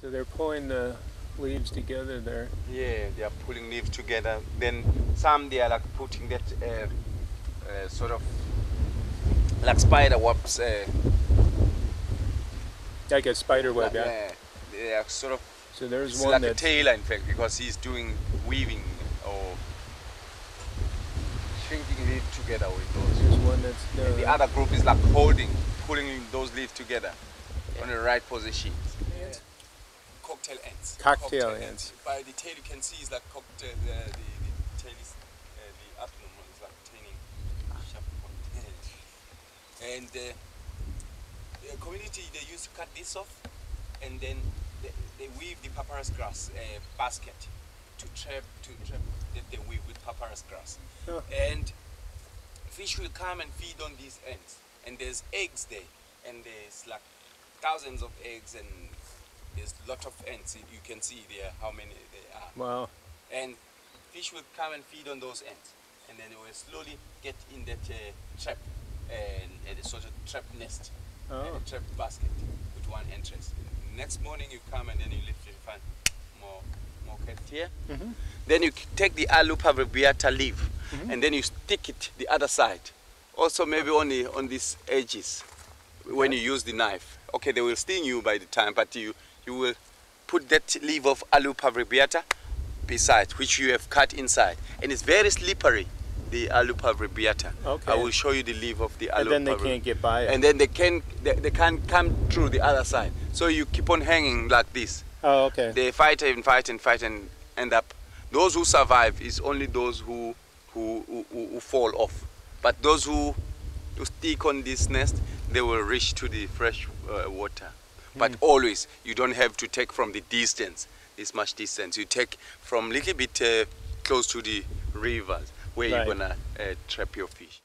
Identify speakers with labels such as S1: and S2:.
S1: So they're pulling the leaves together there.
S2: Yeah, they are pulling leaves together. Then some they are like putting that uh, uh, sort of like spider webs. Uh,
S1: Like a spider web, yeah.
S2: yeah, they are sort of
S1: So there's
S2: it's
S1: one
S2: like a tailor in fact because he's doing weaving or shrinking it together with those.
S1: there's one that's
S2: And the other group is like holding, pulling those leaves together on the right position.
S3: Cocktail ants.
S1: Cocktail ants.
S3: By the tail, you can see it's like cocktail. Uh, the, the tail is uh, the abdomen is like tiny, sharp cocktail. And uh, the community they used to cut this off, and then they, they weave the papyrus grass uh, basket to trap to trap that they weave with papyrus grass.
S1: Oh.
S3: And fish will come and feed on these ants, and there's eggs there, and there's like thousands of eggs and there's a lot of ants. You can see there how many there are.
S1: wow.
S3: And fish will come and feed on those ants. And then they will slowly get in that uh, trap, and, a sort of trap nest,
S1: Oh.
S3: trap basket with one entrance. Next morning you come and then you lift it, you find more, more kept here.
S1: Mhm.
S3: Then you take the alupa verbiata leaf,
S1: Mhm.
S3: and then you stick it the other side. Also maybe on the on these edges, when you use the knife. Okay, they will sting you by the time, but you you will put that leaf of alupa verbiata beside, which you have cut inside, and it's very slippery. The alupa verbiata.
S1: Okay.
S3: I will show you the leaf of the alupa.
S1: And then they can't get by it.
S3: And then they can they, they can't come through the other side. So you keep on hanging like this.
S1: oh, okay.
S3: They fight and fight and fight and end up. Those who survive is only those who who, who, who who fall off. But those who, who stick on this nest, they will reach to the fresh uh, water. But always, you don't have to take from the distance, this much distance. You take from little bit uh, close to the rivers where
S1: Right.
S3: you're gonna uh, trap your fish.